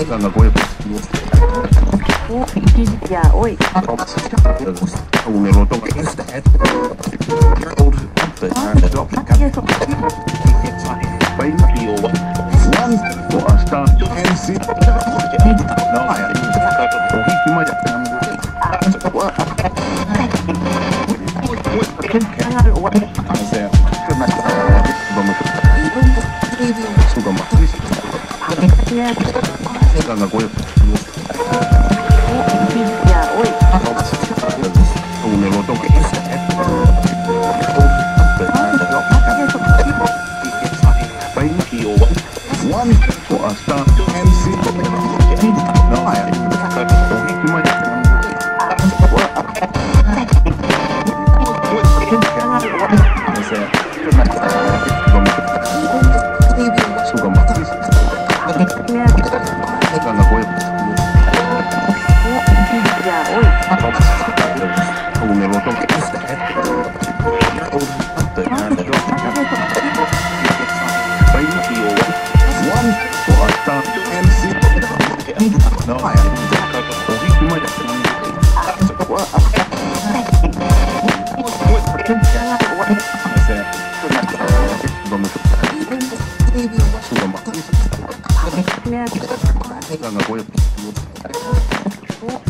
海岸がごよくお、いじや、おい。あ、お、すきだ。おめのとがいすだ。おる、あ、え、ど、かけそ。バイナリオは、ワン、お、あした、へんし。なあ、や、いいんだ。お、ひまじゃ。あ、お、あ、Thank you. 感がこうい。Yeah.